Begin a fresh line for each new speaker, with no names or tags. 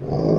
Whoa.